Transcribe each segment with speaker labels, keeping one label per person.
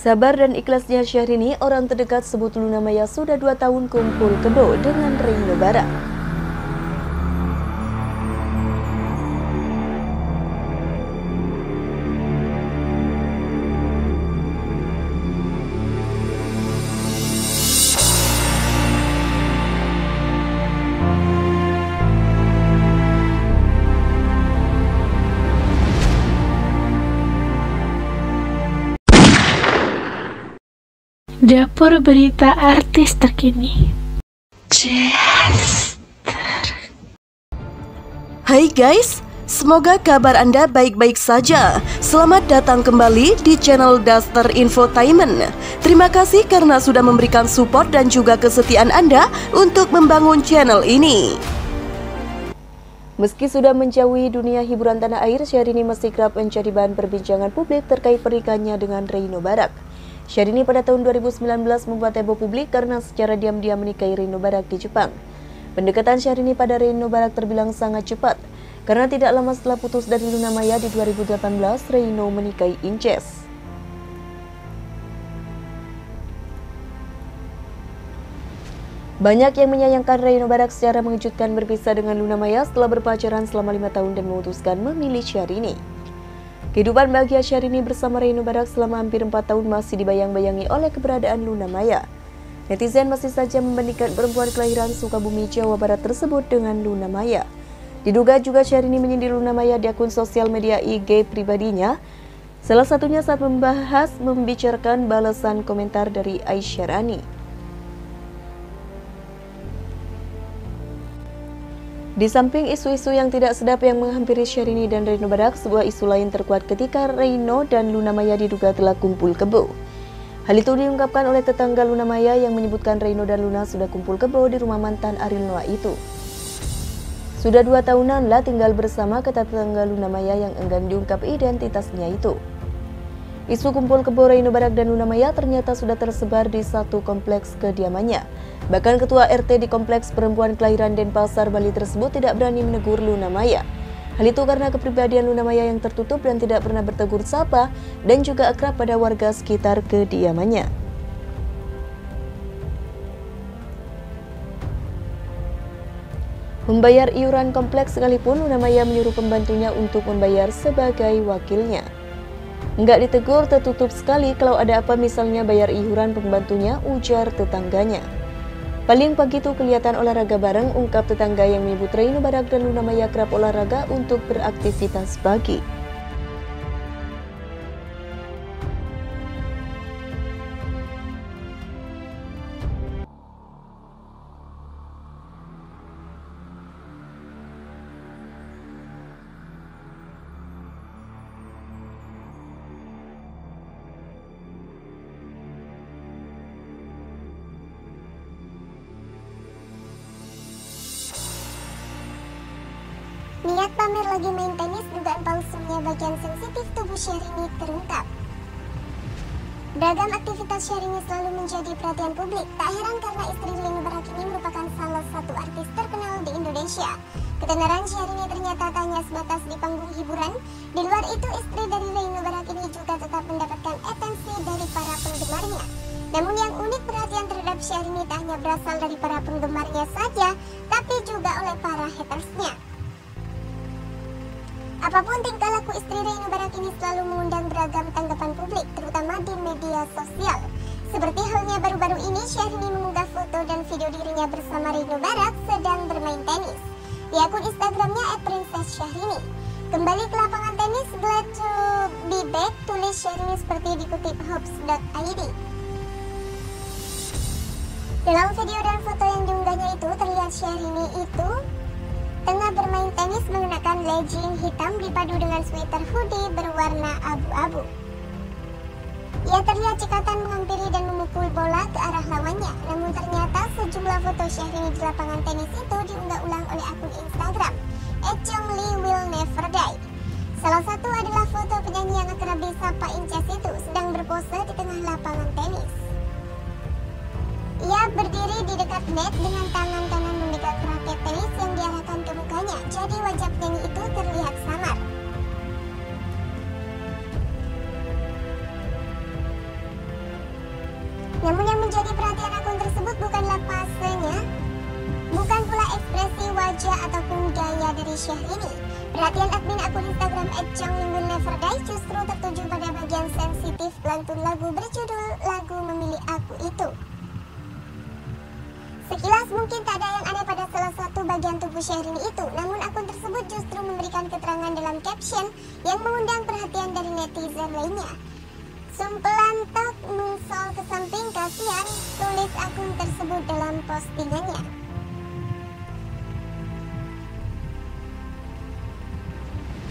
Speaker 1: Sabar dan ikhlasnya Syahrini, orang terdekat sebut Luna Maya sudah dua tahun kumpul kebo dengan Reino Barak.
Speaker 2: Dapur berita artis terkini.
Speaker 1: Hai guys, semoga kabar Anda baik-baik saja. Selamat datang kembali di channel Duster Infotainment. Terima kasih karena sudah memberikan support dan juga kesetiaan Anda untuk membangun channel ini. Meski sudah menjauhi dunia hiburan tanah air, Syahrini masih kerap menjadi bahan perbincangan publik terkait pernikahannya dengan Reino Barak. Syahrini pada tahun 2019 membuat heboh publik karena secara diam-diam menikahi Reino Barak di Jepang. Pendekatan Syahrini pada Reino Barak terbilang sangat cepat, karena tidak lama setelah putus dari Luna Maya di 2018, Reino menikahi Inces. Banyak yang menyayangkan Reino Barak secara mengejutkan berpisah dengan Luna Maya setelah berpacaran selama lima tahun dan memutuskan memilih Syahrini. Kehidupan bahagia Syahrini bersama Reino Barak selama hampir empat tahun masih dibayang-bayangi oleh keberadaan Luna Maya. Netizen masih saja membandingkan perempuan kelahiran Sukabumi, Jawa Barat tersebut dengan Luna Maya. Diduga juga Syahrini menyindir Luna Maya di akun sosial media IG pribadinya. Salah satunya saat membahas membicarakan balasan komentar dari Aisyah Rani. Di samping isu-isu yang tidak sedap yang menghampiri Syahrini dan Reno Barak, sebuah isu lain terkuat ketika Reno dan Luna Maya diduga telah kumpul kebo. Hal itu diungkapkan oleh tetangga Luna Maya yang menyebutkan Reno dan Luna sudah kumpul kebo di rumah mantan Ariel Noah itu. Sudah dua tahunan lah tinggal bersama kata tetangga Luna Maya yang enggan diungkap identitasnya itu. Isu kumpul kebo Reno Barak dan Luna Maya ternyata sudah tersebar di satu kompleks kediamannya. Bahkan ketua RT di kompleks perempuan kelahiran Denpasar, Bali tersebut tidak berani menegur Luna Maya. Hal itu karena kepribadian Luna Maya yang tertutup dan tidak pernah bertegur sapa dan juga akrab pada warga sekitar kediamannya. Membayar iuran kompleks sekalipun Luna Maya menyuruh pembantunya untuk membayar sebagai wakilnya. Enggak ditegur tertutup sekali kalau ada apa misalnya bayar iuran pembantunya ujar tetangganya. Paling pagi itu kelihatan olahraga bareng, ungkap tetangga yang menyebut Reino Barak dan Luna Maya kerap olahraga untuk beraktivitas pagi.
Speaker 3: Niat pamer lagi main tenis dugaan palsunya bagian sensitif tubuh Syahrini terungkap. Beragam aktivitas Syahrini selalu menjadi perhatian publik. Tak heran karena istri Leni Barak ini merupakan salah satu artis terkenal di Indonesia. Ketenaran Syahrini ternyata hanya sebatas di panggung hiburan. Di luar itu, istri dari Leni Barak ini juga tetap mendapatkan atensi dari para penggemarnya. Namun yang unik perhatian terhadap Syahrini tak hanya berasal dari para penggemarnya saja, beragam tanggapan publik, terutama di media sosial. Seperti halnya baru-baru ini, Syahrini mengunggah foto dan video dirinya bersama Reino Barak sedang bermain tenis. Di akun Instagramnya @princess_syahrini. Kembali ke lapangan tenis, glad to be back, tulis Syahrini seperti dikutip hopes.id. Dalam video dan foto yang diunggahnya itu, terlihat Syahrini itu tengah bermain tenis menggunakan legging hitam dipadu dengan sweater hoodie berwarna abu-abu. Ia terlihat cekatan menghampiri dan memukul bola ke arah lawannya. Namun ternyata sejumlah foto Syahrini di lapangan tenis itu diunggah ulang oleh akun Instagram Lee Will Never Die. Salah satu adalah foto penyanyi yang akrab disapa Inces itu sedang berpose di tengah lapangan tenis. Ia berdiri di dekat net dengan menjadi perhatian akun tersebut bukanlah pasenya, bukan pula ekspresi wajah ataupun gaya dari Syekh ini. Perhatian admin akun Instagram @changlingwillneverdie justru tertuju pada bagian sensitif lantun lagu berjudul Lagu Memilih Aku Itu. Sekilas mungkin tak ada yang aneh pada salah satu bagian tubuh Syahrini itu, namun akun tersebut justru memberikan keterangan dalam caption yang mengundang perhatian dari netizen lainnya. Sumpelan tak muncul ke samping kasihan, tulis akun tersebut dalam postingannya.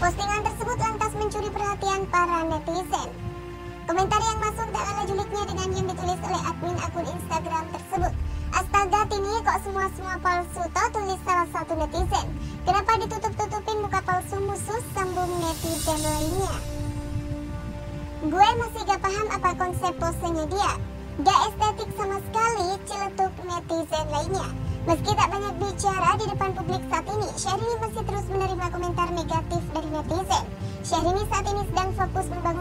Speaker 3: Postingan tersebut lantas mencuri perhatian para netizen. Komentar yang masuk tak kalah julidnya dengan yang ditulis oleh admin akun Instagram tersebut. Astaga Tini kok semua-semua palsu toh tulis salah satu netizen. Kenapa ditutup-tutupin muka palsu musuh sambung netizen lainnya. Gue masih gak paham apa konsep posenya dia. Gak estetik sama sekali celetuk netizen lainnya. Meski tak banyak bicara di depan publik saat ini, Syahrini masih terus menerima komentar negatif dari netizen. Syahrini saat ini sedang fokus membangun